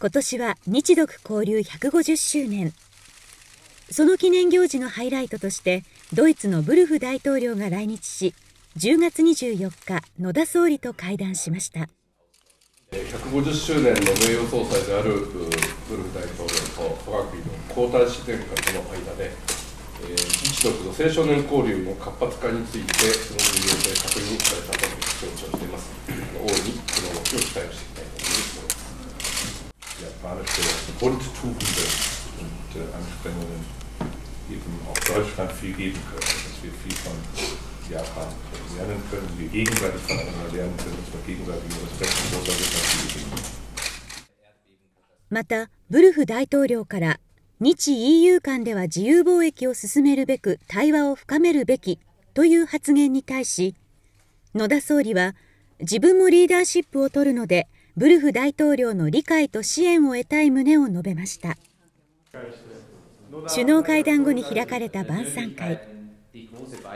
今年は日独交流150周年。その記念行事のハイライトとしてドイツのブルフ大統領が来日し10月24日野田総理と会談しました。150周年の名誉総裁であるブルフ大統領と我が国の皇太子殿下との間で日独の青少年交流の活発化についてその重要性確認されたと承知をしています大いにこの動きを期待をしていきたいと思います gerade für Grundtugenden und äh, Anstrengungen eben auch Deutschland viel geben können, dass wir viel von Japan lernen können, wir gegenseitig voneinander lernen können, dass wir gegenseitigen Respekt und großer Wirtschaft geben. またブルフ大統領から日 EU 間では自由貿易を進めるべく対話を深めるべきという発言に対し野田総理は自分もリーダーシップを取るのでブルフ大統領の理解と支援を得たい旨を述べました。首脳会談後に開かれた晩餐会。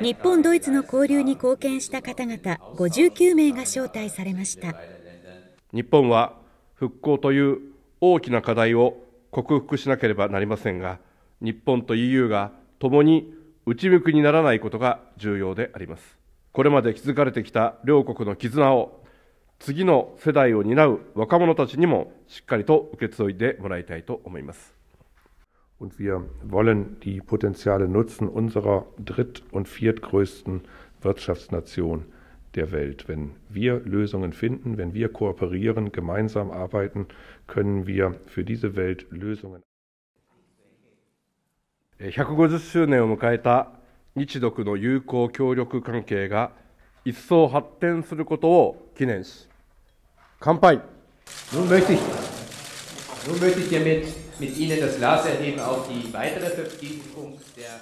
日本ドイツの交流に貢献した方々59名が招待されました。日本は復興という大きな課題を克服しなければなりませんが日本と EU が共に内向きにならないことが重要であります。これまで築かれてきた両国の絆を次の世代を担う若者たちにもしっかりと受け継いでもらいたいと思います。Und wir wollen die Potenziale nutzen unserer dritt- und viertgrößten Wirtschaftsnation der Welt. Wenn wir Lösungen finden, wenn wir kooperieren, gemeinsam arbeiten, können wir für diese Welt Lösungen. 150周年を迎えた日独の友好協力関係が一層発展することを記念し、乾杯 Nun möchte ich, nun möchte ich hiermit mit Ihnen das Glas erheben auf die weitere Verpflichtung der